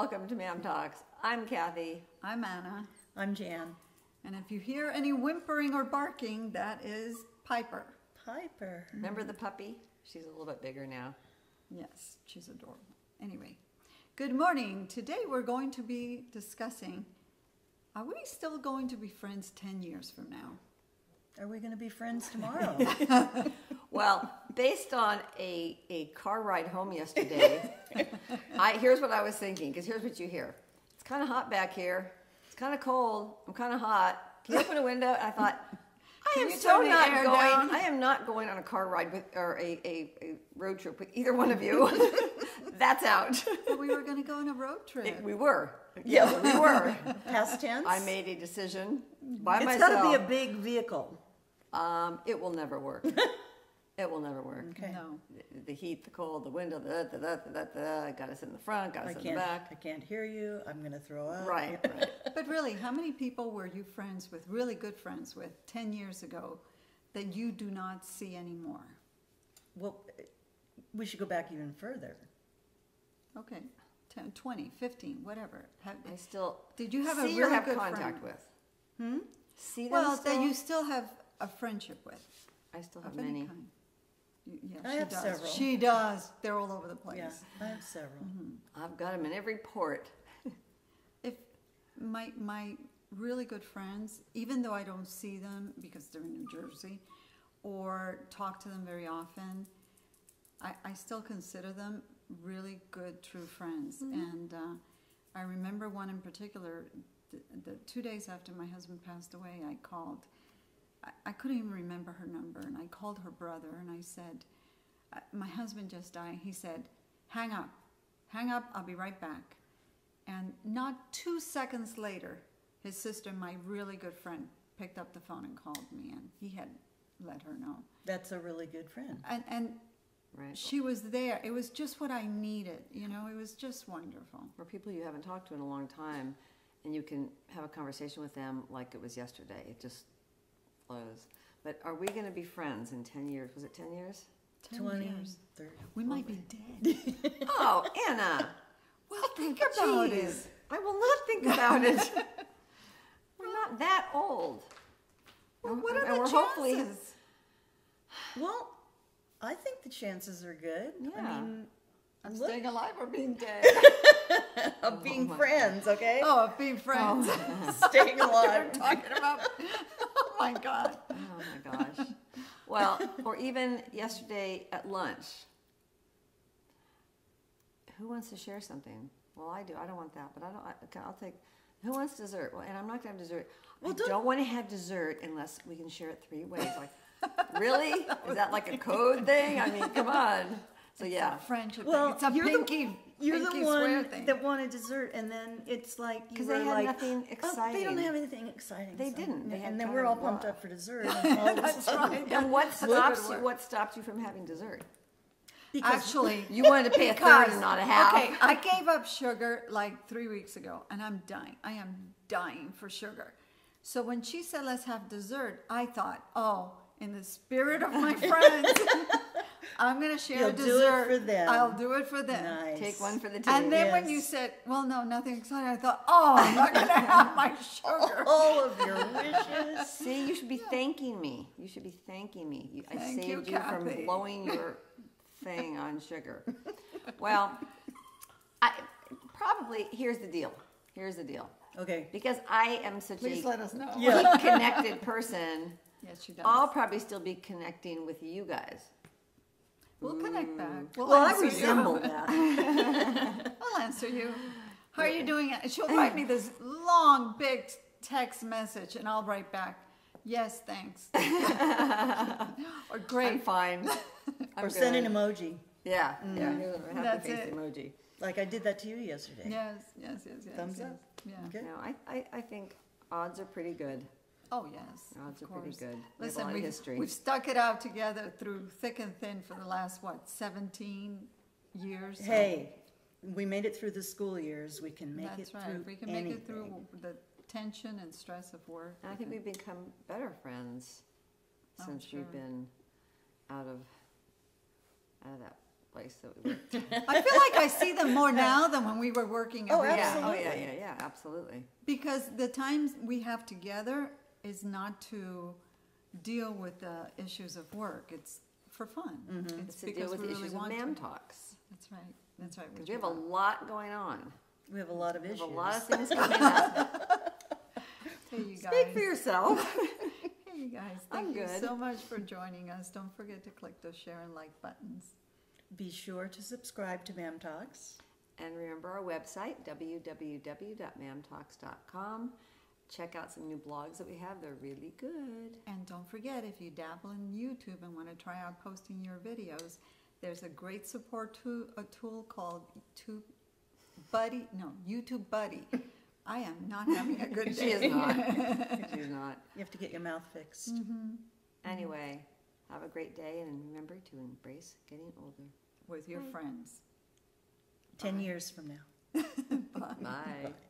welcome to Ma'am Talks. I'm Kathy. I'm Anna. I'm Jan. And if you hear any whimpering or barking, that is Piper. Piper. Remember the puppy? She's a little bit bigger now. Yes, she's adorable. Anyway, good morning. Today we're going to be discussing are we still going to be friends 10 years from now? Are we going to be friends tomorrow? Well, based on a, a car ride home yesterday, I here's what I was thinking, because here's what you hear. It's kind of hot back here. It's kind of cold. I'm kind of hot. Can you open a window? I thought, I am so not going. down? I am not going on a car ride with or a, a, a road trip with either one of you. That's out. But we were going to go on a road trip. we were. Yes, we were. Past tense? I made a decision by It's myself. got to be a big vehicle. Um, it will never work. It will never work. Okay. No. The, the heat, the cold, the window, the da da da da da. da. Got to sit in the front. Got to I sit in can't. I back. can't hear you. I'm going to throw up. Right, right. But really, how many people were you friends with, really good friends with, 10 years ago that you do not see anymore? Well, we should go back even further. Okay, 10, 20, 15, whatever. Have, I still Did you have a see or really have good contact friend? with. Hmm. See them well, still? that you still have a friendship with. I still have Of any many. kind. You- Yeah, I she have does. several. She does. They're all over the place. Yeah, I have several. I've got them in every port. If my my really good friends, even though I don't see them because they're in New Jersey, or talk to them very often, I, I still consider them really good, true friends. And uh, I remember one in particular. The, the two days after my husband passed away, I called. I, I couldn't even remember her number, and I called her brother, and I said, "Uh, "My husband just died." He said, "Hang up, hang up. I'll be right back." And not two seconds later, his sister, my really good friend, picked up the phone and called me, and he had let her know. That's a really good friend. And and Right. she was there. It was just what I needed. You know, it was just wonderful. Or people you haven't talked to in a long time, and you can have a conversation with them like it was yesterday. It just flows. But are we going to be friends in ten years? Was it ten years? 10 20, years. 30. We might be dead. Oh, Anna. well, think about it. I will not think about it. we're not that old. Well, what are and the we're hopefully- chances? Well, I think the chances are good. Yeah. I mean, I'm look- staying alive or being dead? of oh being my friends, okay? oh, of being friends. Oh. Staying We're alive. talking about. Oh my God. Oh my gosh. Well, or even yesterday at lunch. Who wants to share something? Well, I do. I don't want that, but I don't. I, okay, I'll take. Who wants dessert? Well, and I'm not gonna have dessert. Well, I don't- don't want to have dessert unless we can share it three ways. Like, really? Is that like a code thing? I mean, come on. So yeah. Friendship. thing. Well, it's a you're pinky. the, you're pinky the swear one thing. that wanted dessert, and then it's like you 'Cause were they had like, nothing "Oh, they don't have anything exciting. They so- didn't. They and then we're all pumped up for dessert. And all That's right. And what stops you? What stopped you from having dessert? Because Actually, You wanted to pay a third and not a half. Okay, I gave up sugar like three weeks ago, and I'm dying. I am dying for sugar. So when she said let's have dessert, I thought, oh, in the spirit of my friends, I'm gonna share You'll a do it dessert. for them. I'll do it for them. nice. Take one for the team. And then when you Yes. said, well, no, nothing exciting, I thought, oh, I'm not gonna have my sugar. all of your wishes. See, you should be thanking me. You should be thanking me. You, I Thank saved you, you, from blowing your thing on sugar. Well, I probably here's the deal. Here's the deal. Okay. Because I am such Please a let us know. Yeah. connected person, Yes, she does. I'll probably still be connecting with you guys. We'll connect back. We'll, Well, I answer you. resemble that. I'll answer you. How are you doing? She'll write me this long, big text message, and I'll write back, yes, thanks. or I'm great. fine. I'm or send an emoji, Yeah, mm. yeah. here's a happy That's face it. emoji. like I did that to you yesterday. Yes, yes, yes, yes. Thumbs yes. up. Yeah. Okay. No, I, I, I think odds are pretty good. Oh, yes. Odds of are pretty course. good. We have a Listen, lot of we've, history. we've stuck it out together through thick and thin for the last, what, 17 years? Hey, we made it through the school years. We can make That's it right. through If we can make it through the tension and stress of work. And I think we've become better friends Oh, since sure. we've been out of out of that place that we worked. I feel like I see them more now than when we were working Oh, every day. Yeah, oh, yeah, yeah, yeah, absolutely. Because the times we have together is not to deal with the issues of work, it's for fun. Mm-hmm. It's to deal with we the really issues of want MAM to. talks. That's right, that's right. Because we have a lot going on. We have a lot of We have issues. a lot of things coming up. Hey, you guys. Speak for yourself. Hey, you guys, I'm thank you good. so much for joining us. Don't forget to click those share and like buttons. Be sure to subscribe to Ma'am Talks. And remember our website, www.maamtalks.com. Check out some new blogs that we have. They're really good. And don't forget, if you dabble in YouTube and want to try out posting your videos, there's a great support tool, a tool called Tube Buddy, no, YouTube Buddy. I am not having a good day. She is not. She's not. You have to get your mouth fixed. Mm-hmm. Anyway, have a great day and remember to embrace getting older. With your friends. Ten years from now.